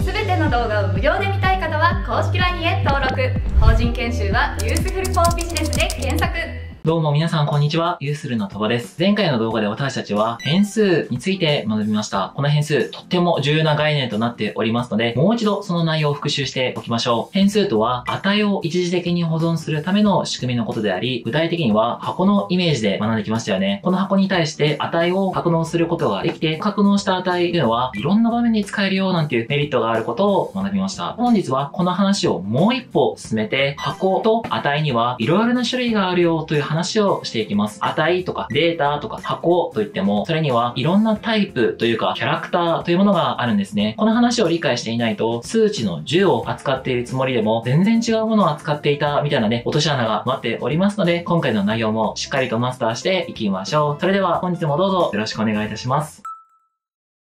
すべての動画を無料で見たい方は公式 LINE へ登録。法人研修はユースフルフォービジネスで検索。どうも皆さんこんにちは、ユースルのとばです。前回の動画で私たちは変数について学びました。この変数、とっても重要な概念となっておりますので、もう一度その内容を復習しておきましょう。変数とは、値を一時的に保存するための仕組みのことであり、具体的には箱のイメージで学んできましたよね。この箱に対して値を格納することができて、格納した値というのは、いろんな場面に使えるよなんていうメリットがあることを学びました。本日はこの話をもう一歩進めて、箱と値にはいろいろな種類があるよという話をしていきます。値とかデータとか箱といっても、それにはいろんなタイプというかキャラクターというものがあるんですね。この話を理解していないと、数値の10を扱っているつもりでも、全然違うものを扱っていたみたいなね、落とし穴が待っておりますので、今回の内容もしっかりとマスターしていきましょう。それでは本日もどうぞよろしくお願いいたします。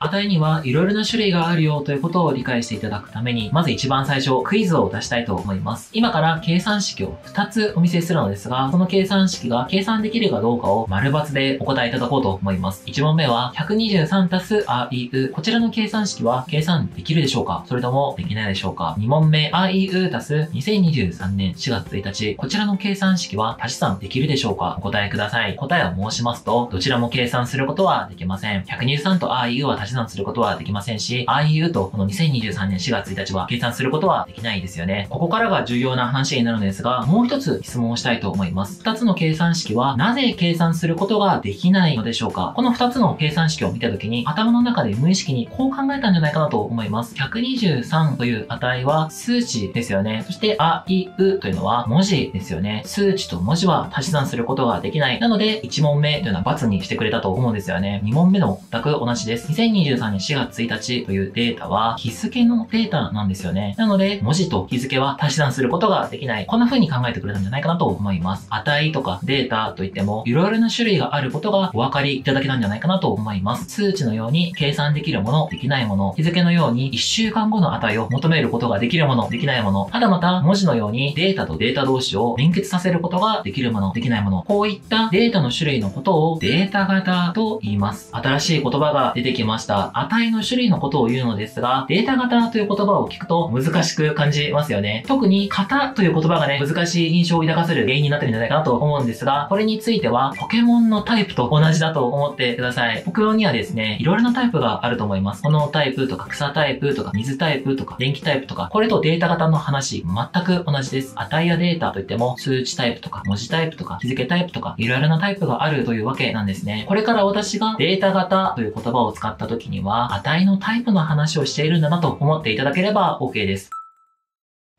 値にはいろいろな種類があるよということを理解していただくために、まず一番最初、クイズを出したいと思います。今から計算式を2つお見せするのですが、その計算式が計算できるかどうかを丸×でお答えいただこうと思います。1問目は、123たすあいう。こちらの計算式は計算できるでしょうか？それともできないでしょうか ?2 問目、あいうたす2023年4月1日。こちらの計算式は足し算できるでしょうか？お答えください。答えを申しますと、どちらも計算することはできません。123とあいうは足し算することはできませんし、IU とこの2023年4月1日は計算することはできないですよね。ここからが重要な話になるのですが、もう一つ質問をしたいと思います。二つの計算式はなぜ計算することができないのでしょうかこの二つの計算式を見たときに頭の中で無意識にこう考えたんじゃないかなと思います。123という値は数値ですよね。そして、あ、い、うというのは文字ですよね。数値と文字は足し算することができない。なので、1問目というのは×にしてくれたと思うんですよね。2問目の全く同じです。2023年4月1日というデータは日付のデータなんですよね。なので、文字と日付は足し算することができない。こんな風に考えてくれたんじゃないかなと思います。値とかデータといっても、いろいろな種類があることがお分かりいただけたんじゃないかなと思います。数値のように計算できるもの、できないもの、日付のように1週間後の値を求めることができるもの、できないもの、はたまた文字のようにデータとデータ同士を連結させることができるもの、できないもの、こういったデータの種類のことをデータ型と言います。新しい言葉が出てきました。た値の種類のことを言うのですが、データ型という言葉を聞くと難しく感じますよね。特に型という言葉がね、難しい印象を抱かせる原因になってるんじゃないかなと思うんですが、これについてはポケモンのタイプと同じだと思ってください。ポケモンにはですね、いろいろなタイプがあると思います。炎タイプとか草タイプとか水タイプとか電気タイプとか、これとデータ型の話、全く同じです。値やデータといっても、数値タイプとか文字タイプとか日付タイプとか、いろいろなタイプがあるというわけなんですね。これから私がデータ型という言葉を使った時時には、値のタイプの話をしているんだなと思っていただければ OK です。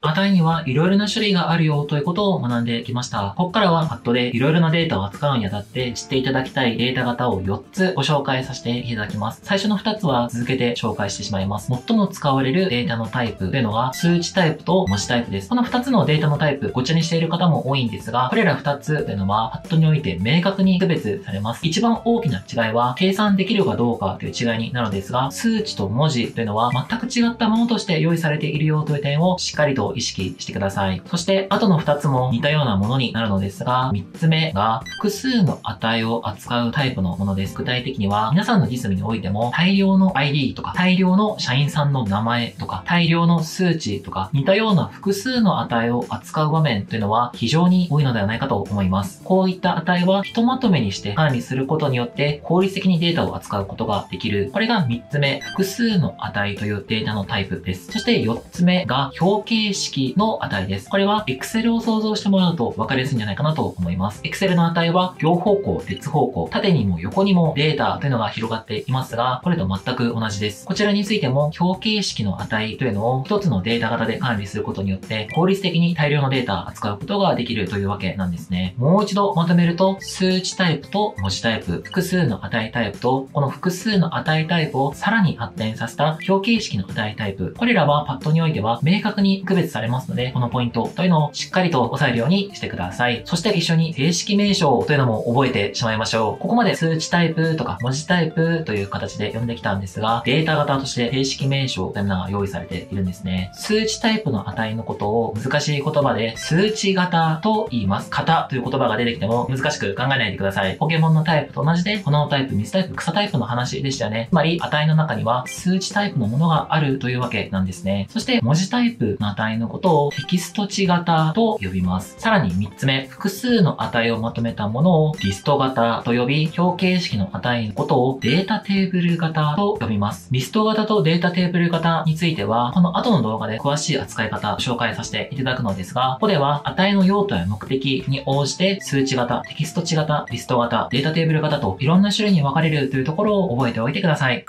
値にはいろいろな種類があるよということを学んできました。ここからはパッドでいろいろなデータを扱うにあたって知っていただきたいデータ型を4つご紹介させていただきます。最初の2つは続けて紹介してしまいます。最も使われるデータのタイプというのが数値タイプと文字タイプです。この2つのデータのタイプごちゃにしている方も多いんですが、これら2つというのはパッドにおいて明確に区別されます。一番大きな違いは計算できるかどうかという違いになるのですが、数値と文字というのは全く違ったものとして用意されているよという点をしっかりと意識してください。そして、後の2つも似たようなものになるのですが、3つ目が複数の値を扱うタイプのものです。具体的には、皆さんの実務においても、大量の ID とか、大量の社員さんの名前とか、大量の数値とか、似たような複数の値を扱う場面というのは非常に多いのではないかと思います。こういった値はひとまとめにして管理することによって効率的にデータを扱うことができる。これが3つ目、複数の値というデータのタイプです。そして4つ目が表形式の値です。これは Excel を想像してもらうと分かりやすいんじゃないかなと思います。Excel の値は両方向、列方向、縦にも横にもデータというのが広がっていますが、これと全く同じです。こちらについても表形式の値というのを一つのデータ型で管理することによって効率的に大量のデータを扱うことができるというわけなんですね。もう一度まとめると、数値タイプと文字タイプ、複数の値タイプと、この複数の値タイプをさらに発展させた表形式の値タイプ。これらはパッドにおいては明確に区別されますので、このポイントというのをしっかりと押さえるようにしてください。そして一緒に正式名称というのも覚えてしまいましょう。ここまで数値タイプとか文字タイプという形で読んできたんですが、データ型として正式名称というのが用意されているんですね。数値タイプの値のことを難しい言葉で数値型と言います。型という言葉が出てきても難しく考えないでください。ポケモンのタイプと同じで、このタイプ、水タイプ、草タイプの話でしたよね。つまり、値の中には数値タイプのものがあるというわけなんですね。そして、文字タイプの値のことをテキスト値型と呼びます。さらに3つ目、複数の値をまとめたものをリスト型と呼び、表形式の値のことをデータテーブル型と呼びます。リスト型とデータテーブル型については、この後の動画で詳しい扱い方を紹介させていただくのですが、ここでは値の用途や目的に応じて数値型、テキスト値型、リスト型、データテーブル型といろんな種類に分かれるというところを覚えておいてください。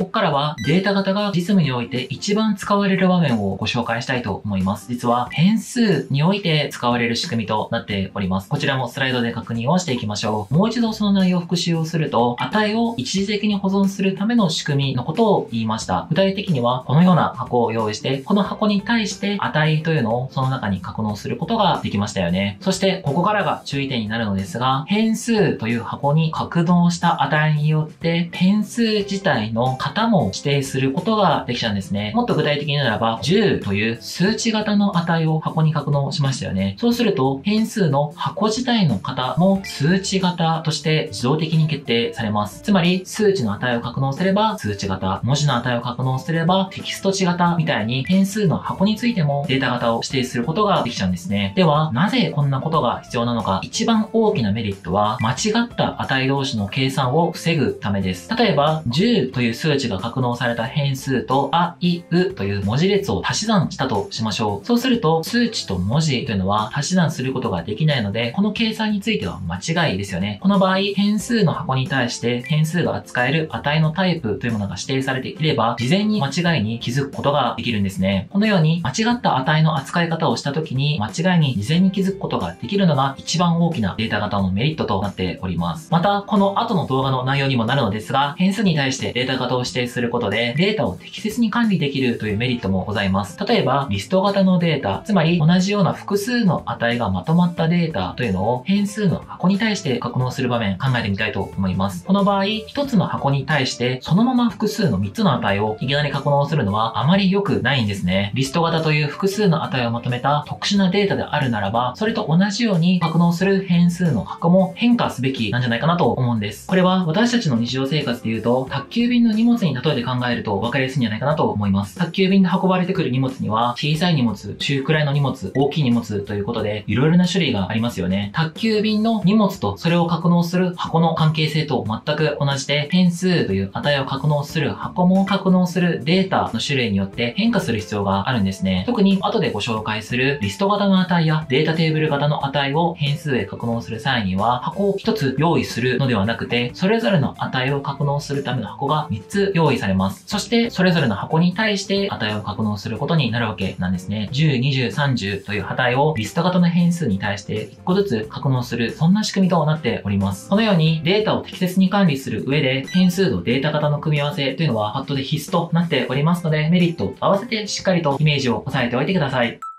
ここからはデータ型が実務において一番使われる場面をご紹介したいと思います。実は変数において使われる仕組みとなっております。こちらもスライドで確認をしていきましょう。もう一度その内容を復習をすると、値を一時的に保存するための仕組みのことを言いました。具体的にはこのような箱を用意して、この箱に対して値というのをその中に格納することができましたよね。そしてここからが注意点になるのですが、変数という箱に格納した値によって変数自体の型も指定することができちゃうんですね。もっと具体的にならば、10という数値型の値を箱に格納しましたよね。そうすると、変数の箱自体の型も数値型として自動的に決定されます。つまり、数値の値を格納すれば数値型、文字の値を格納すればテキスト値型みたいに変数の箱についてもデータ型を指定することができちゃうんですね。では、なぜこんなことが必要なのか、一番大きなメリットは、間違った値同士の計算を防ぐためです。例えば、10という数値が格納された変数と、あ、い、うという文字列を足し算したとしましょう。そうすると、数値と文字というのは足し算することができないので、この計算については間違いですよね。この場合、変数の箱に対して変数が扱える値のタイプというものが指定されていれば、事前に間違いに気づくことができるんですね。このように、間違った値の扱い方をしたときに、間違いに事前に気づくことができるのが一番大きなデータ型のメリットとなっております。また、この後の動画の内容にもなるのですが、変数に対してデータ型をを指定することで、データを適切に管理できるというメリットもございます。例えば、リスト型のデータ、つまり同じような複数の値がまとまったデータというのを変数の箱に対して格納する場面考えてみたいと思います。この場合、一つの箱に対してそのまま複数の3つの値をいきなり格納するのはあまり良くないんですね。リスト型という複数の値をまとめた特殊なデータであるならば、それと同じように格納する変数の箱も変化すべきなんじゃないかなと思うんです。これは私たちの日常生活で言うと、宅急便の荷物に例えて考えると分かりやすいんじゃないかなと思います。宅急便で運ばれてくる荷物には、小さい荷物、中くらいの荷物、大きい荷物ということで、いろいろな種類がありますよね。宅急便の荷物とそれを格納する箱の関係性と全く同じで、変数という値を格納する箱も格納するデータの種類によって変化する必要があるんですね。特に後でご紹介するリスト型の値やデータテーブル型の値を変数へ格納する際には、箱を1つ用意するのではなくて、それぞれの値を格納するための箱が3つ用意されます。そして、それぞれの箱に対して値を格納することになるわけなんですね。10、20、30という値をリスト型の変数に対して1個ずつ格納する、そんな仕組みとなっております。このようにデータを適切に管理する上で、変数とデータ型の組み合わせというのはパッドで必須となっておりますので、メリットと合わせてしっかりとイメージを押さえておいてください。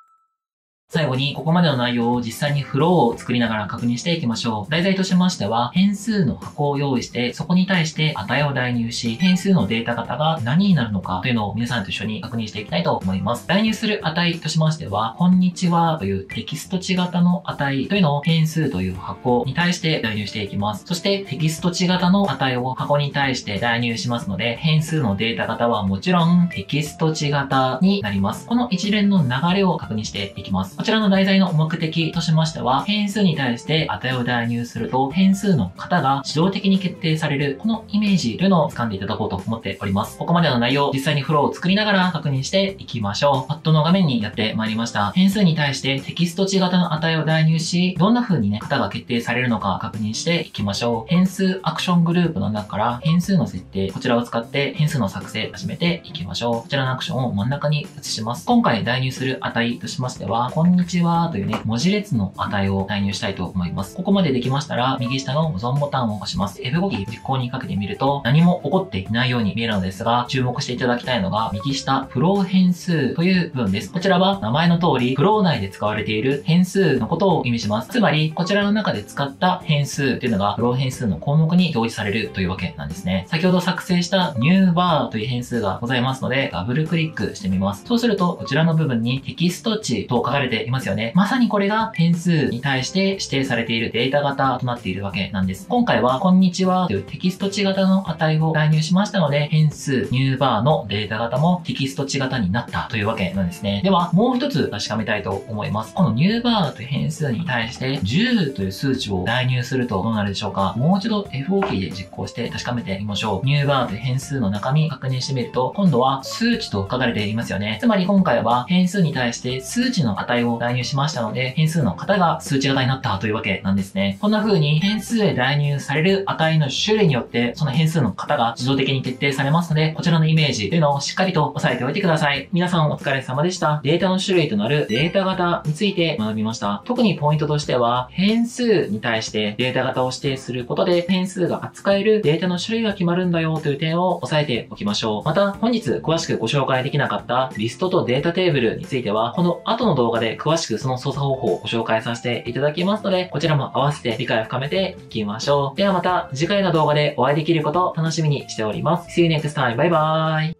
最後に、ここまでの内容を実際にフローを作りながら確認していきましょう。題材としましては、変数の箱を用意して、そこに対して値を代入し、変数のデータ型が何になるのかというのを皆さんと一緒に確認していきたいと思います。代入する値としましては、こんにちはというテキスト値型の値というのを変数という箱に対して代入していきます。そしてテキスト値型の値を箱に対して代入しますので、変数のデータ型はもちろんテキスト値型になります。この一連の流れを確認していきます。こちらの題材の目的としましては、変数に対して値を代入すると、変数の型が自動的に決定される、このイメージというのを掴んでいただこうと思っております。ここまでの内容、実際にフローを作りながら確認していきましょう。パッドの画面にやってまいりました。変数に対してテキスト値型の値を代入し、どんな風にね、型が決定されるのか確認していきましょう。変数アクショングループの中から変数の設定、こちらを使って変数の作成始めていきましょう。こちらのアクションを真ん中に移します。今回代入する値としましては、こんんにちはというね、文字列の値を代入したいと思います。ここまでできましたら、右下の保存ボタンを押します。F5 キー実行にかけてみると、何も起こっていないように見えるのですが、注目していただきたいのが、右下、フロー変数という部分です。こちらは名前の通り、フロー内で使われている変数のことを意味します。つまり、こちらの中で使った変数というのが、フロー変数の項目に表示されるというわけなんですね。先ほど作成した newBar という変数がございますので、ダブルクリックしてみます。そうすると、こちらの部分にテキスト値と書かれていますよね。まさにこれが変数に対して指定されているデータ型となっているわけなんです。今回は、こんにちはというテキスト値型の値を代入しましたので、変数 newBar のデータ型もテキスト値型になったというわけなんですね。では、もう一つ確かめたいと思います。この newBar という変数に対して10という数値を代入するとどうなるでしょうかもう一度 F4 キーで実行して確かめてみましょう。newBar という変数の中身確認してみると、今度は数値と書かれていますよね。つまり今回は変数に対して数値の値を代入しましたので、変数の型が数値型になったというわけなんですね。こんな風に変数へ代入される値の種類によって、その変数の型が自動的に決定されますので、こちらのイメージというのをしっかりと押さえておいてください。皆さんお疲れ様でした。データの種類となるデータ型について学びました。特にポイントとしては、変数に対してデータ型を指定することで、変数が扱えるデータの種類が決まるんだよという点を押さえておきましょう。また、本日詳しくご紹介できなかったリストとデータテーブルについては、この後の動画で詳しくその操作方法をご紹介させていただきますので、こちらも合わせて理解を深めていきましょう。ではまた次回の動画でお会いできることを楽しみにしております。See you next time. バイバーイ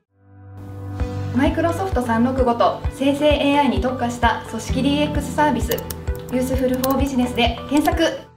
マイクロソフト365と生成 AI に特化した組織 DX サービスユースフルフォービジネスで検索